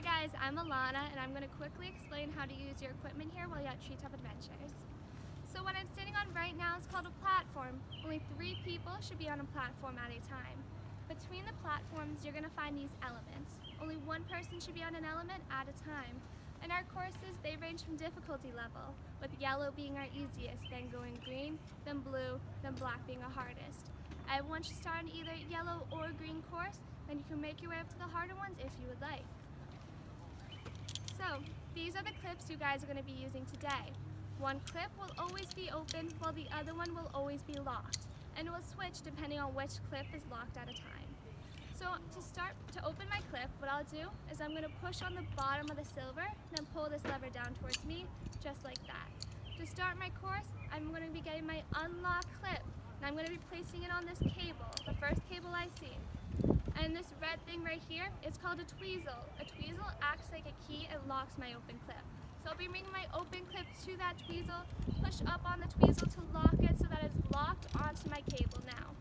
Hi guys, I'm Alana and I'm going to quickly explain how to use your equipment here while you're at Treetop Adventures. So what I'm standing on right now is called a platform. Only three people should be on a platform at a time. Between the platforms you're going to find these elements. Only one person should be on an element at a time. And our courses, they range from difficulty level, with yellow being our easiest, then going green, then blue, then black being our hardest. Everyone should start on either yellow or green course, then you can make your way up to the harder ones if you would like. These are the clips you guys are going to be using today. One clip will always be open while the other one will always be locked, and it will switch depending on which clip is locked at a time. So to start, to open my clip, what I'll do is I'm going to push on the bottom of the silver, and then pull this lever down towards me, just like that. To start my course, I'm going to be getting my unlock clip, and I'm going to be placing it on this cable, the first cable I see. And this red thing right here is called a tweezel. A tweezel acts like a key and locks my open clip. So I'll be bringing my open clip to that tweezel, push up on the tweezel to lock it so that it's locked onto my cable now.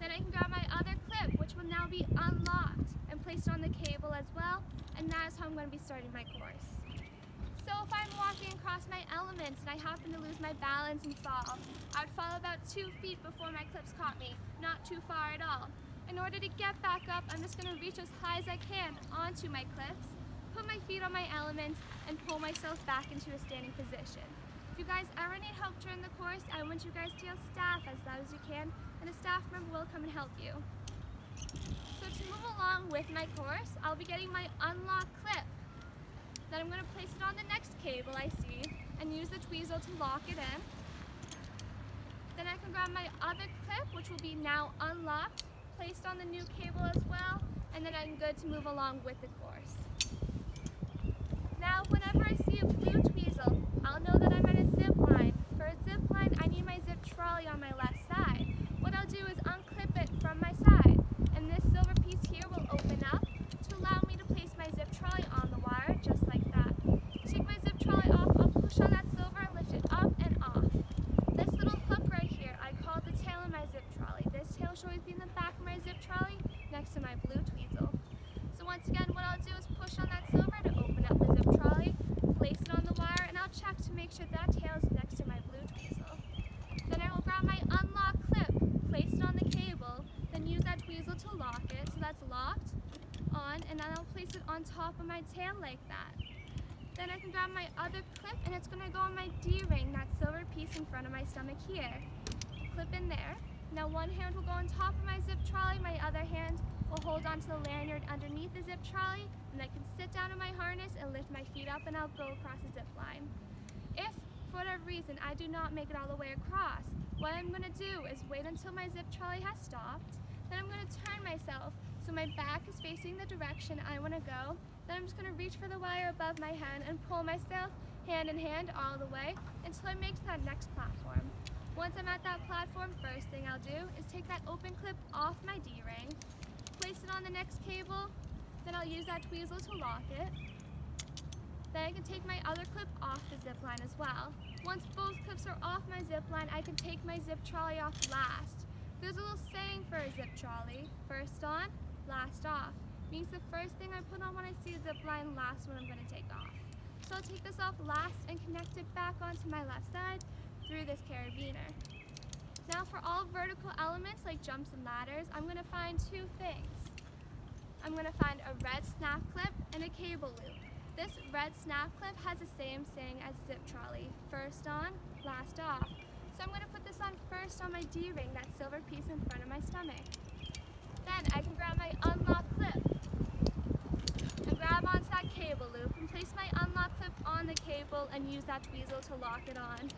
Then I can grab my other clip, which will now be unlocked, and place it on the cable as well, and that is how I'm going to be starting my course. So if I'm walking across my elements and I happen to lose my balance and fall, I would fall about two feet before my clips caught me, not too far at all. In order to get back up, I'm just going to reach as high as I can onto my clips, put my feet on my elements, and pull myself back into a standing position. If you guys ever need help during the course, I want you guys to yell staff as loud as you can, and a staff member will come and help you. So to move along with my course, I'll be getting my unlock clip. Then I'm going to place it on the next cable I see, and use the tweezel to lock it in. Then I can grab my other clip, which will be now unlocked, placed on the new cable as well, and then I'm good to move along with the course. Now, whenever I see a blue tweezel, I'll know that I'm at a zip line. For a zip line, I need my zip trolley on my left side. What I'll do is unclip it from my side, and this silver piece here will open up to allow me to place my zip trolley on the wire, just like that. To take my zip trolley off, I'll push on that silver and lift it up and off. This little hook right here, I call it the tail of my zip trolley. This tail should always be in the trolley, next to my blue tweezel. So once again, what I'll do is push on that silver to open up the zip trolley, place it on the wire, and I'll check to make sure that tail is next to my blue tweezel. Then I will grab my unlock clip, place it on the cable, then use that tweezel to lock it, so that's locked on, and then I'll place it on top of my tail like that. Then I can grab my other clip, and it's gonna go on my D-ring, that silver piece in front of my stomach here. Clip in there. Now one hand will go on top of my zip trolley, my other hand will hold onto the lanyard underneath the zip trolley, and I can sit down in my harness and lift my feet up and I'll go across the zip line. If, for whatever reason, I do not make it all the way across, what I'm going to do is wait until my zip trolley has stopped, then I'm going to turn myself so my back is facing the direction I want to go, then I'm just going to reach for the wire above my head and pull myself hand in hand all the way until I make to that next platform. Once I'm at that platform, first thing I'll do is take that open clip off my D-ring, place it on the next cable, then I'll use that tweezel to lock it. Then I can take my other clip off the zip line as well. Once both clips are off my zip line, I can take my zip trolley off last. There's a little saying for a zip trolley, first on, last off. Means the first thing I put on when I see a zip line, last one I'm gonna take off. So I'll take this off last and connect it back onto my left side through this carabiner. Now for all vertical elements like jumps and ladders, I'm going to find two things. I'm going to find a red snap clip and a cable loop. This red snap clip has the same saying as zip trolley, first on, last off. So I'm going to put this on first on my D-ring, that silver piece in front of my stomach. Then I can grab my unlock clip and grab onto that cable loop and place my unlock clip on the cable and use that tweezel to lock it on.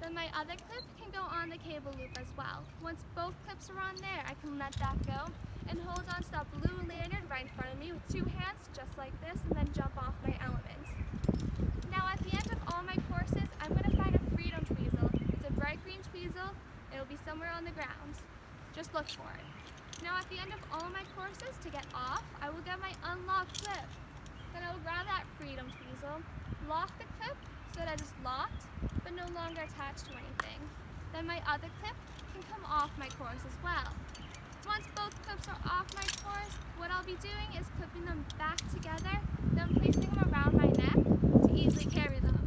Then my other clip can go on the cable loop as well. Once both clips are on there, I can let that go and hold on to that blue lanyard right in front of me with two hands, just like this, and then jump off my element. Now at the end of all my courses, I'm going to find a freedom tweezel. It's a bright green tweezel. It'll be somewhere on the ground. Just look for it. Now at the end of all my courses, to get off, I will get my unlock clip. Then I will grab that freedom tweezel, lock the clip so that it's locked, but no longer attached to anything. Then my other clip can come off my course as well. Once both clips are off my course, what I'll be doing is clipping them back together, then placing them around my neck to easily carry them.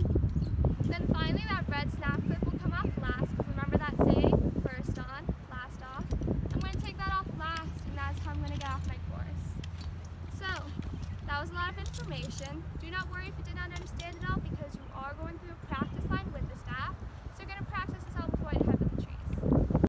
information. Do not worry if you did not understand it all because you are going through a practice line with the staff. So you're going to practice